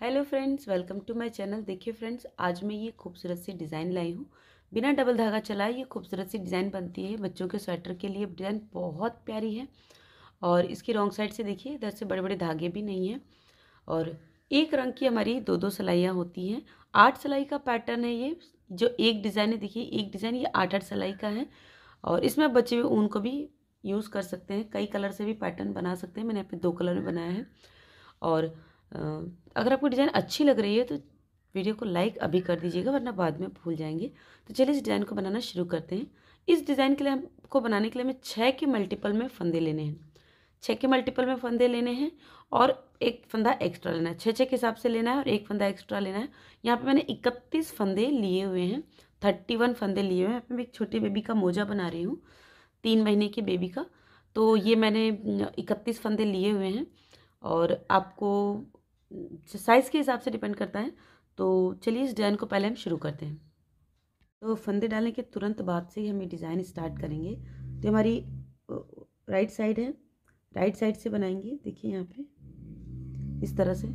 Hello friends, welcome to my channel. देखिए friends, आज मैं ये खूबसूरत सी डिज़ाइन लाई हूँ। बिना डबल धागा चलाए ये खूबसूरत सी डिज़ाइन बनती है। बच्चों के स्वेटर के लिए डिज़ाइन बहुत प्यारी है और इसकी रॉन्ग साइड से देखिए, इधर से बड़े बड़े धागे भी नहीं हैं और एक रंग की हमारी दो दो सिलाइयाँ होती हैं। आठ सिलाई का पैटर्न है ये, जो एक डिज़ाइन है। देखिए, एक डिज़ाइन ये आठ आठ सिलाई का है और इसमें बचे हुए ऊन को भी यूज़ कर सकते हैं। कई कलर से भी पैटर्न बना सकते हैं। मैंने यहाँ दो कलर में बनाया है और अगर आपको डिज़ाइन अच्छी लग रही है तो वीडियो को लाइक अभी कर दीजिएगा, वरना बाद में भूल जाएँगे। तो चलिए इस डिज़ाइन को बनाना शुरू करते हैं। इस डिज़ाइन के लिए हमको बनाने के लिए हमें छः के मल्टीपल में फंदे लेने हैं। छः के मल्टीपल में फंदे लेने हैं और एक फंदा एक्स्ट्रा लेना है। छः छः के हिसाब से लेना है और एक फंदा एक्स्ट्रा लेना है। यहाँ पे मैंने इकतीस फंदे लिए हुए हैं। थर्टी वन फंदे लिए हुए हैं। मैं एक छोटे बेबी का मोजा बना रही हूँ, तीन महीने के बेबी का। तो ये मैंने इकतीस फंदे लिए हुए हैं और आपको साइज़ के हिसाब से डिपेंड करता है। तो चलिए इस डिज़ाइन को पहले हम शुरू करते हैं। तो फंदे डालने के तुरंत बाद से ही हम ये डिज़ाइन स्टार्ट करेंगे। तो हमारी राइट साइड है। राइट साइड से बनाएँगे। देखिए यहाँ पे। इस तरह से।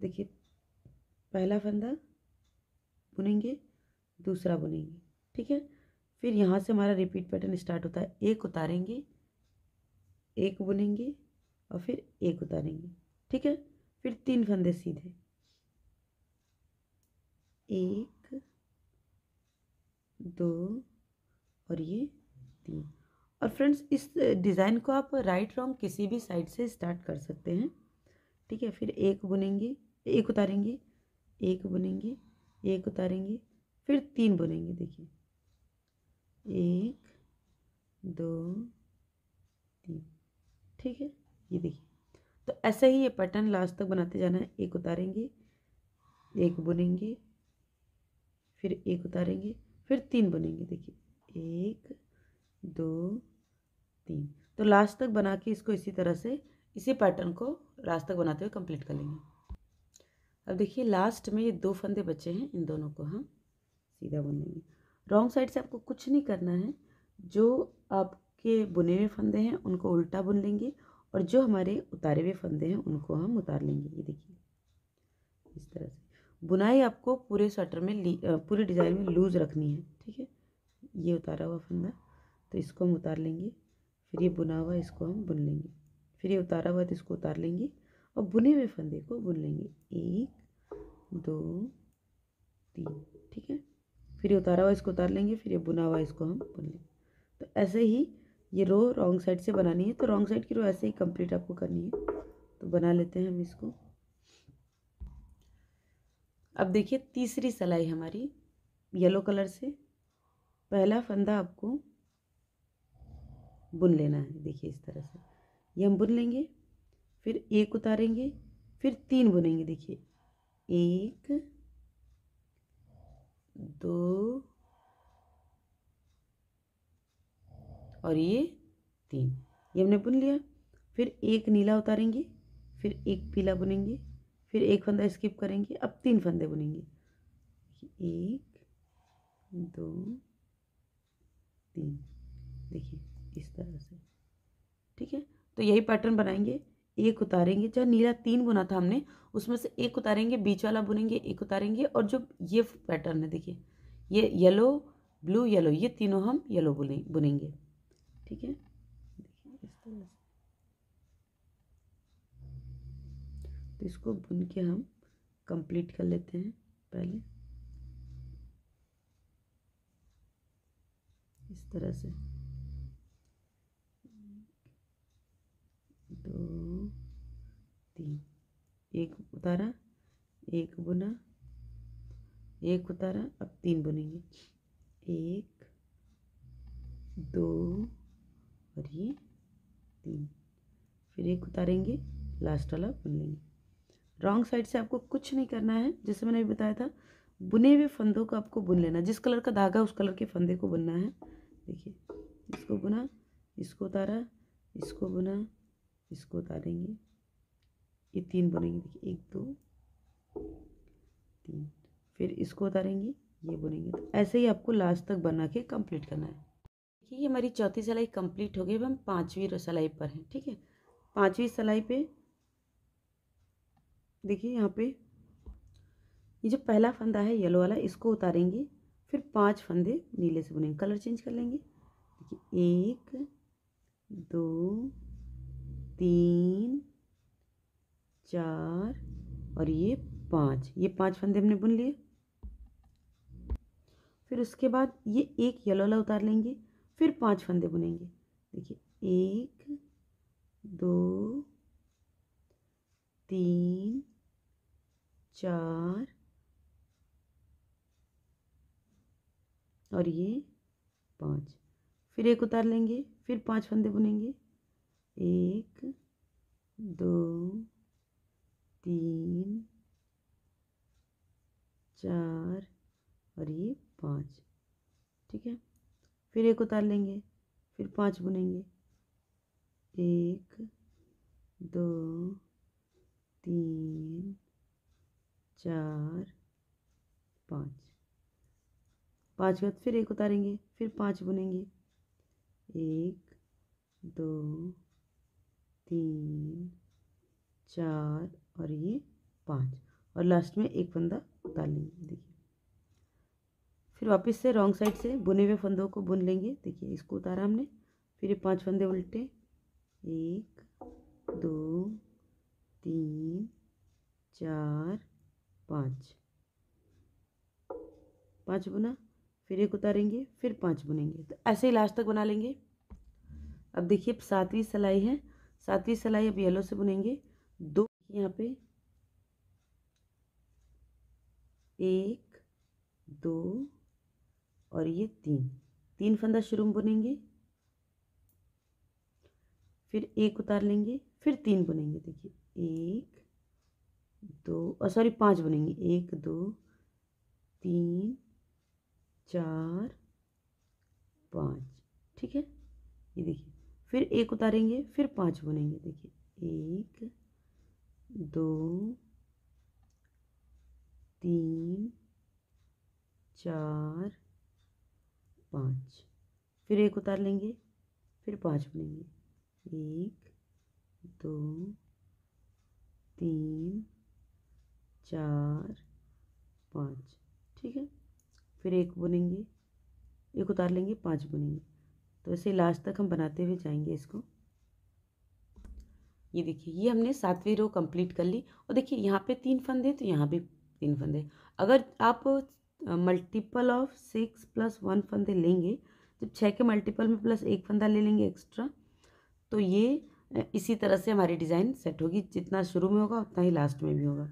देखिए, पहला फंदा बुनेंगे, दूसरा बुनेंगे। ठीक है? फिर यहाँ से हमारा रिपीट पैटर्न स्टार्ट होता है। एक उतारेंगे, एक बुनेंगे और फिर एक उतारेंगे। ठीक है? फिर तीन फंदे सीधे। एक, दो और ये तीन। और फ्रेंड्स, इस डिज़ाइन को आप राइट रॉन्ग किसी भी साइड से स्टार्ट कर सकते हैं। ठीक है, फिर एक बुनेंगे, एक उतारेंगे, एक बुनेंगे, एक उतारेंगे, फिर तीन बुनेंगे, देखिए। एक, दो, तीन। ठीक है, ये देखिए। तो ऐसे ही ये पैटर्न लास्ट तक बनाते जाना है। एक उतारेंगे, एक बुनेंगे, फिर एक उतारेंगे, फिर तीन बुनेंगे। देखिए, एक, दो, तीन। तो लास्ट तक बना के इसको इसी तरह से, इसी पैटर्न को लास्ट तक बनाते हुए कंप्लीट कर लेंगे। अब देखिए लास्ट में ये दो फंदे बचे हैं, इन दोनों को हम सीधा बुन लेंगे रॉन्ग साइड से आपको कुछ नहीं करना है। जो आपके बुने हुए फंदे हैं, उनको उल्टा बुन लेंगे और जो हमारे उतारे हुए फंदे हैं, उनको हम उतार लेंगे। ये देखिए, इस तरह से। बुनाई आपको पूरे स्वेटर में पूरे डिज़ाइन में लूज़ रखनी है, ठीक है? ये उतारा हुआ फंदा तो इसको हम उतार लेंगे, फिर ये बुना हुआ इसको हम बुन लेंगे। फिर ये उतारा हुआ तो इसको उतार लेंगे और बुने हुए फंदे को बुन लेंगे। एक, दो, तीन, ठीक है? फिर ये उतारा हुआ इसको उतार लेंगे, फिर ये बुना हुआ इसको हम बुन लेंगे। तो ऐसे ही ये रो रॉन्ग साइड से बनानी है तो रॉन्ग साइड की रो ऐसे ही कंप्लीट आपको करनी है। तो बना लेते हैं हम इसको। अब देखिए, तीसरी सिलाई हमारी येलो कलर से। पहला फंदा आपको बुन लेना है, देखिए इस तरह से। ये हम बुन लेंगे, फिर एक उतारेंगे, फिर तीन बुनेंगे, देखिए। एक, दो और ये तीन। ये हमने बुन लिया। फिर एक नीला उतारेंगे, फिर एक पीला बुनेंगे, फिर एक फंदा स्किप करेंगे, अब तीन फंदे बुनेंगे। एक, दो, तीन। देखिए, इस तरह से। ठीक है? तो यही पैटर्न बनाएँगे। एक उतारेंगे। जहाँ नीला तीन बुना था हमने, उसमें से एक उतारेंगे, बीच वाला बुनेंगे, एक उतारेंगे, और जो ये पैटर्न है, देखिए, ये येलो ब्लू येलो ये तीनों हम येलो बुने, बुनेंगे। ठीक है? देखिए, इस तरह से। तो इसको बुन के हम कंप्लीट कर लेते हैं पहले। इस तरह से। दो, तीन। एक उतारा, एक बुना, एक उतारा, अब तीन बुनेंगे। एक, दो और ये तीन। फिर एक उतारेंगे लास्ट वाला बुन लेंगे। रॉन्ग साइड से आपको कुछ नहीं करना है, जैसे मैंने अभी बताया था, बुने हुए फंदों को आपको बुन लेना जिस कलर का धागा, उस कलर के फंदे को बुनना है। देखिए, इसको बुना, इसको उतारा, इसको बुना, इसको उतारेंगे। ये तीन बुनेंगे, देखिए, एक, दो, तीन। फिर इसको उतारेंगे, ये बुनेंगे। तो ऐसे ही आपको लास्ट तक बना के कंप्लीट करना है। देखिए, ये हमारी चौथी सिलाई कंप्लीट हो गई, अब हम पाँचवीं सिलाई पर हैं, ठीक है? पाँचवीं सिलाई पे, देखिए यहाँ पे, ये जो पहला फंदा है येलो वाला, इसको उतारेंगे, फिर पाँच फंदे नीले से बुनेंगे, कलर चेंज कर लेंगे। देखिए, एक, दो, तीन, चार और ये पाँच, ये पाँच फंदे हमने बुन लिए। फिर उसके बाद ये एक येलो वाला उतार लेंगे फिर पाँच फंदे बुनेंगे। देखिए, एक, दो, तीन, चार, और ये पाँच। फिर एक उतार लेंगे, फिर पाँच फंदे बुनेंगे। एक, दो, तीन, चार, और ये पाँच। ठीक है? फिर एक उतार लेंगे, फिर पाँच बुनेंगे। एक, दो, तीन, चार, पाँच। पाँच के बाद फिर एक उतारेंगे, फिर पाँच बुनेंगे। एक, दो, तीन, चार और ये पाँच। और लास्ट में एक फंदा उतार लेंगे, देखिए। फिर वापस से रॉन्ग साइड से बुने हुए फंदों को बुन लेंगे। देखिए, इसको उतारा हमने। फिर ये पाँच फंदे उल्टे। एक, दो, तीन, चार, पाँच। पाँच बुना, फिर एक उतारेंगे, फिर पाँच बुनेंगे। तो ऐसे ही लास्ट तक बना लेंगे। अब देखिए सातवीं सिलाई है। सातवीं सिलाई अब येलो से बुनेंगे। दो यहाँ पे। एक, दो और ये तीन। तीन फंदा शुरू में बुनेंगे, फिर एक उतार लेंगे, फिर तीन बुनेंगे। देखिए, एक, दो सॉरी, पाँच बुनेंगे। एक, दो, तीन, चार, पाँच। ठीक है? ये देखिए, फिर एक उतारेंगे, फिर पाँच बुनेंगे। देखिए, एक, दो, तीन, चार पाँच। फिर एक उतार लेंगे, फिर पाँच बुनेंगे। एक, दो, तीन, चार, पाँच। ठीक है? फिर एक बुनेंगे, एक उतार लेंगे, पाँच बुनेंगे। तो ऐसे लास्ट तक हम बनाते हुए जाएँगे इसको। ये देखिए, ये हमने सातवीं रो कंप्लीट कर ली। और देखिए, यहाँ पे तीन फंदे तो यहाँ भी तीन फंदे। अगर आप multiple of six plus one फंदे लेंगे। जब छः के मल्टीपल में प्लस एक फंदा ले लेंगे एक्स्ट्रा तो ये इसी तरह से हमारी डिज़ाइन सेट होगी। जितना शुरू में होगा, उतना ही लास्ट में भी होगा।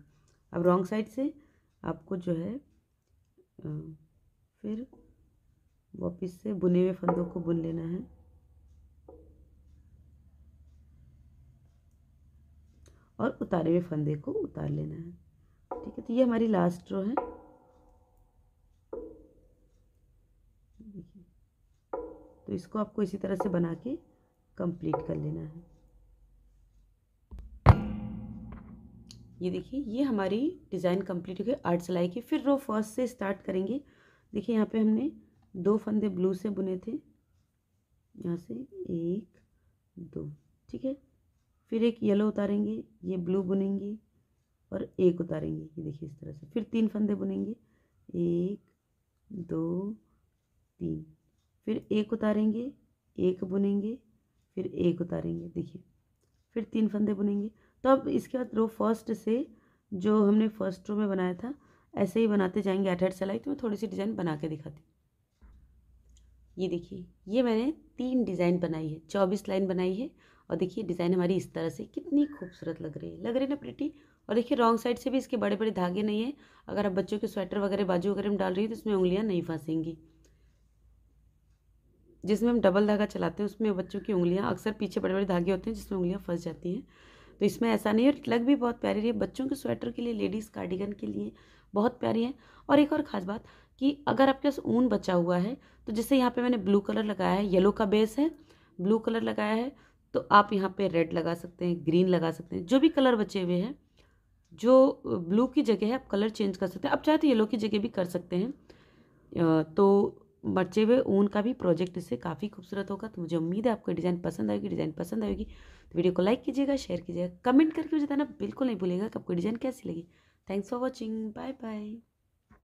अब रॉन्ग साइड से आपको जो है फिर वापस से बुने हुए फंदों को बुन लेना है। और उतारे हुए फंदे को उतार लेना है। ठीक है तो ये हमारी लास्ट रो है। तो इसको आपको इसी तरह से बना के कंप्लीट कर लेना है। ये देखिए, ये हमारी डिज़ाइन कंप्लीट हो गई आर्ट सिलाई की। फिर रो फ़र्स्ट से स्टार्ट करेंगे। देखिए, यहाँ पे हमने दो फंदे ब्लू से बुने थे। यहाँ से एक, दो, ठीक है? फिर एक येलो उतारेंगे, ये ब्लू बुनेंगे और एक उतारेंगे। ये देखिए, इस तरह से। फिर तीन फंदे बुनेंगे। एक, दो, तीन। फिर एक उतारेंगे, एक बुनेंगे, फिर एक उतारेंगे, देखिए। फिर तीन फंदे बुनेंगे। तो अब इसके बाद रो फ़र्स्ट से जो हमने फ़र्स्ट रो में बनाया था, ऐसे ही बनाते जाएँगे अठहठ सिलाई। तो मैं थोड़ी सी डिज़ाइन बना के दिखाती ये देखिए, ये मैंने तीन डिज़ाइन बनाई है, चौबीस लाइन बनाई है। और देखिए डिज़ाइन हमारी इस तरह से कितनी खूबसूरत लग रही है। लग रही ना प्रिटी और देखिए रॉन्ग साइड से भी इसके बड़े बड़े धागे नहीं है। अगर आप बच्चों के स्वेटर वगैरह, बाजू वगैरह में डाल रही है तो इसमें उंगलियाँ नहीं फंसेंगी। जिसमें हम डबल धागा चलाते हैं, उसमें बच्चों की उंगलियाँ अक्सर पीछे बड़े बड़े धागे होते हैं, जिसमें उंगलियाँ फंस जाती हैं। तो इसमें ऐसा नहीं है लग भी बहुत प्यारी रही है। बच्चों के स्वेटर के लिए, लेडीज़ कार्डिगन के लिए बहुत प्यारी है। और एक और ख़ास बात कि अगर आपके पास ऊन बचा हुआ है तो जैसे यहाँ पे मैंने ब्लू कलर लगाया है, येलो का बेस है, ब्लू कलर लगाया है तो आप यहाँ पे रेड लगा सकते हैं, ग्रीन लगा सकते हैं। जो भी कलर बचे हुए हैं, जो ब्लू की जगह है, आप कलर चेंज कर सकते हैं। आप चाहे तो येलो की जगह भी कर सकते हैं। तो बचे हुए ऊन का भी प्रोजेक्ट इससे काफ़ी खूबसूरत होगा। तो मुझे उम्मीद है आपको डिज़ाइन पसंद आएगी, डिज़ाइन पसंद आएगी। तो वीडियो को लाइक कीजिएगा, शेयर कीजिएगा, कमेंट करके मुझे बताना। बिल्कुल नहीं भूलेगा कि आपको डिज़ाइन कैसी लगी। Thanks for watching. Bye bye.